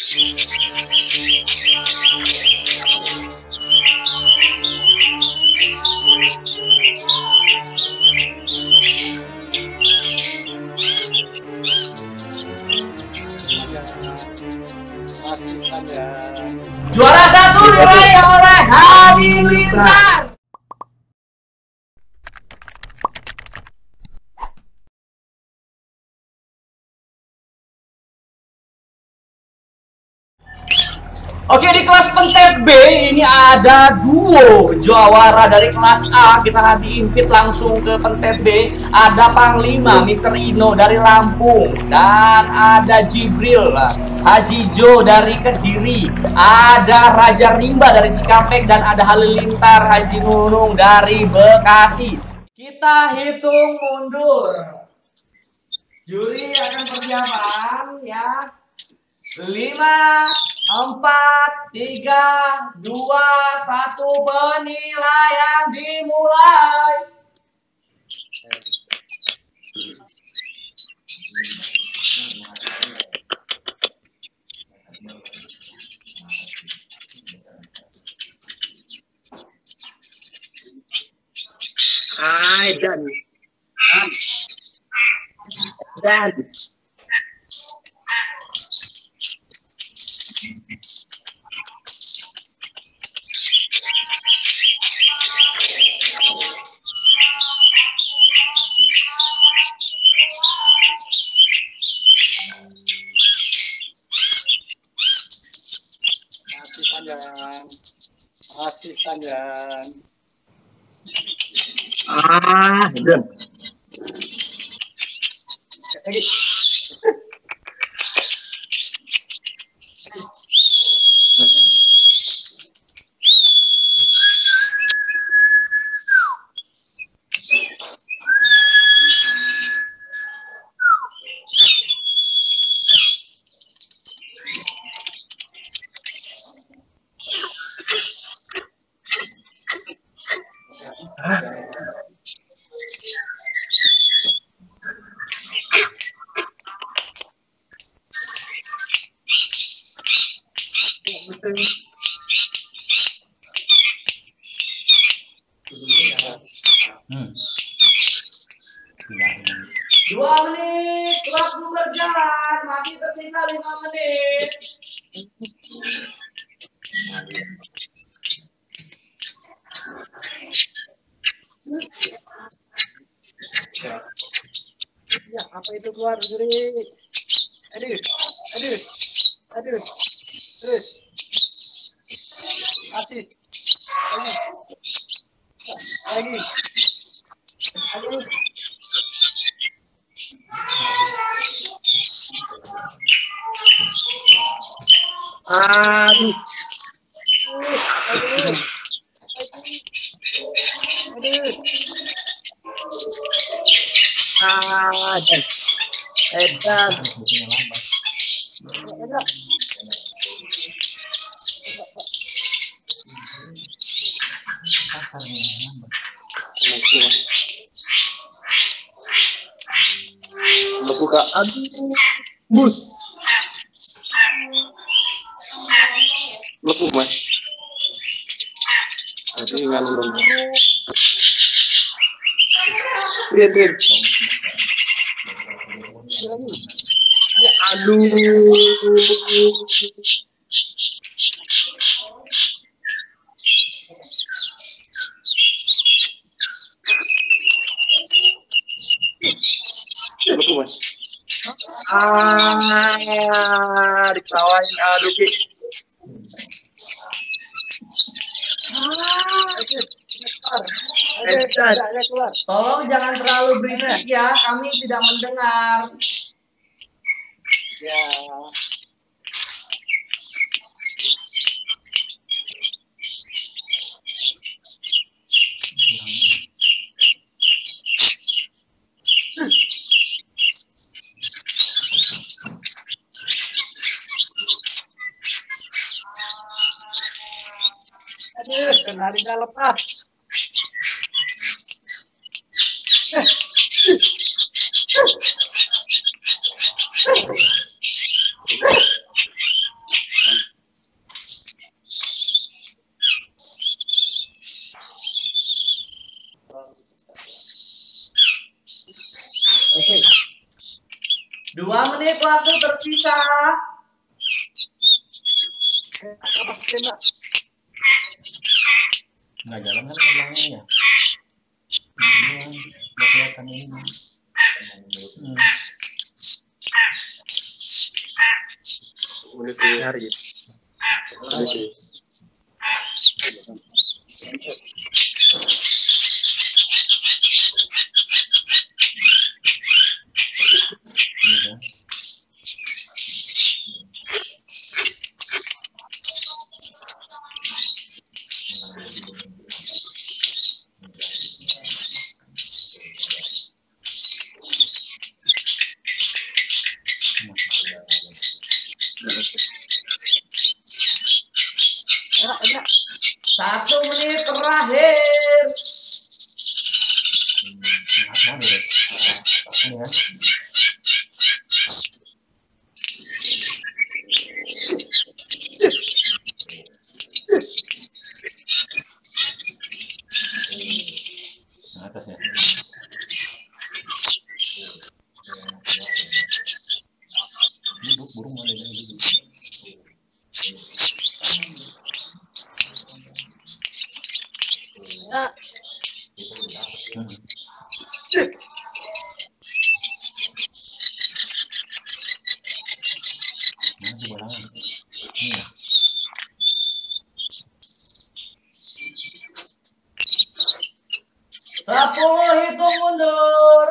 Juara satu diraih oleh Halilintar. Oke di kelas pentet B ini ada duo juara dari kelas A. Kita diinvite langsung ke pentet B. Ada Panglima Mr. Ino dari Lampung. Dan ada Jibril Haji Jo dari Kediri. Ada Raja Rimba dari Cikampek. Dan ada Halilintar Haji Nunung dari Bekasi. Kita hitung mundur. Juri akan persiapan ya. Lima empat tiga dua satu penilaian dimulai Ay, dan. Dan. Masih panjang. Masih panjang. Ah. Lagi. Hmm. Dua menit waktu berjalan masih tersisa lima menit. Ya, apa itu keluar, Juri? Aduh, aduh, aduh, terus. Masih. Lagi. Lagi. Aduh. Aduh. Aduh. Edan. Buka. Aduh. Bus. Lepu, Mas. Jadi nganu dong. Lihat, lihat. Aduh. Ah, aduh. Edan. keluar. Tolong jangan terlalu berisik ya, kami tidak mendengar. Ya. Aduh, kenari nggak lepas. waktu tersisa. Kena? Nggak jalan kan belakangnya ya? Ini nggak kelihatan ini. Hmm. Menit. Ini Satu menit terakhir. Kan. Nah, atasnya. Ini bu- burung mana ini? Enak. Hmm. Mana di bolangan? Ini ya? Sepuluh hitung mundur.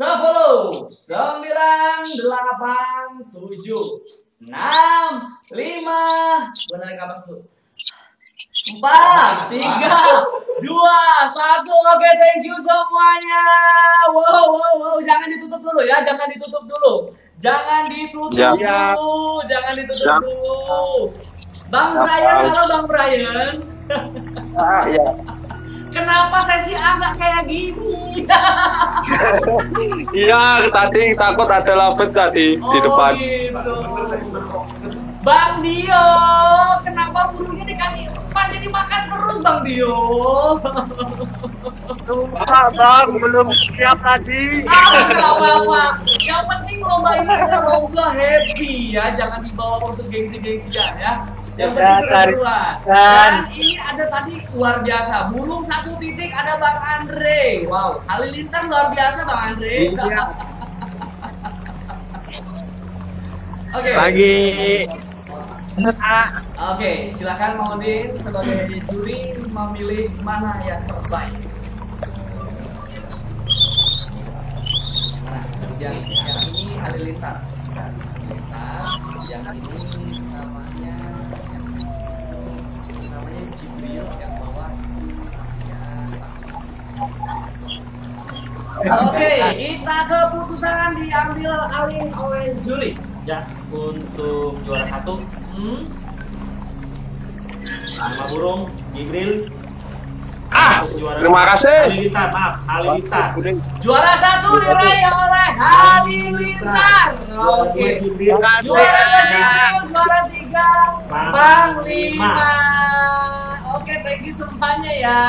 Sepuluh, sembilan, delapan, tujuh, enam, lima. Benar kapas dulu. Empat, tiga, dua, satu. Oke, thank you semuanya. Wow, wow, wow. Jangan ditutup dulu ya. Jangan ditutup dulu. Jangan ditutup Siap. dulu. Jangan ditutup Siap. dulu. Bang Siap, Brian, Bang. halo Bang Brian. Ah, iya. Kenapa sesi A nggak kayak gini? Iya, tadi takut ada lapet tadi di Oh depan. gitu. Bang Dio, kenapa burungnya dikasih empat jadi makan terus Bang Dio? Lupa bang, belum siap tadi. Ah, nggak apa-apa. Yang penting lomba ini adalah lomba happy ya, jangan dibawa untuk gengsi-gengsian ya. Yang penting Ya, seru-seruan. Dan- Dan ini ada tadi luar biasa. Burung satu titik ada Bang Andre. Wow, halilintar luar biasa Bang Andre. Iya. Oke. Pagi. Enak. Oke, silakan Maudin sebagai juri memilih mana yang terbaik. Mana? Yang yang ini Halilintar. Halilintar. Yang ini yang Jibril yang namanya Oke, kita keputusan diambil alih oleh juri. Ya, untuk juara satu Hmm? lima burung Jibril. Juara terima kasih. Halilintar, maaf, Halilintar. Juara satu diraih oleh Halilintar. Oke. Jibril. Juara dua Jibril, juara tiga Bang Bang Lima. Lima. Oke, thank you semuanya ya.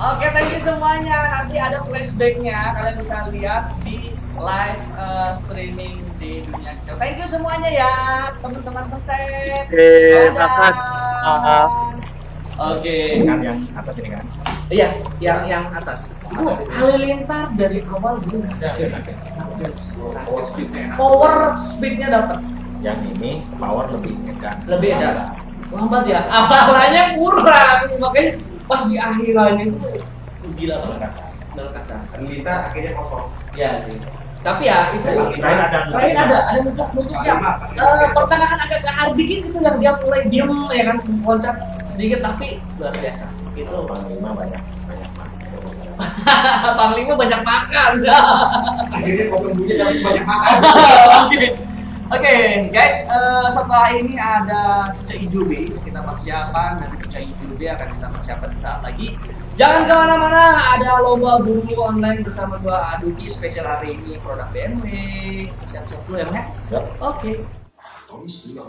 Oke, thank you semuanya. Nanti ada flashbacknya. Kalian bisa lihat di live uh, streaming di dunia kecil. Thank you semuanya ya, teman-teman pentet. Oke, Dadah. Oke. Kan yang atas ini kan. Iya, yang yang atas. Itu halilintar dari awal belum ada. Power speednya enak. Power speednya dapat. Yang ini power lebih edan. Lebih edan. Lambat ya. Awalannya kurang, makanya pas di akhirannya itu gila banget. Dalam kasar. Halilintar akhirnya kosong. Ya sih. Tapi ya itu Terakhir ada. terakhir ada ada nutup nutupnya. Eh, pertengahan agak ke dikit itu yang dia mulai diem ya kan loncat sedikit tapi luar biasa. Itu Itu panglima banyak banyak Panglima banyak makan. Akhirnya kosong bunyi tapi banyak makan. Oke. Oke, guys, eh, setelah ini ada cuca hijau B kita persiapan nanti cuca hijau B akan kita persiapan saat lagi. Jangan ke mana-mana, ada lomba buru online bersama gua Aduki spesial hari ini produk BMW. Siap-siap dulu ya, Bang, ya? Yap. Oke. Oh, iya.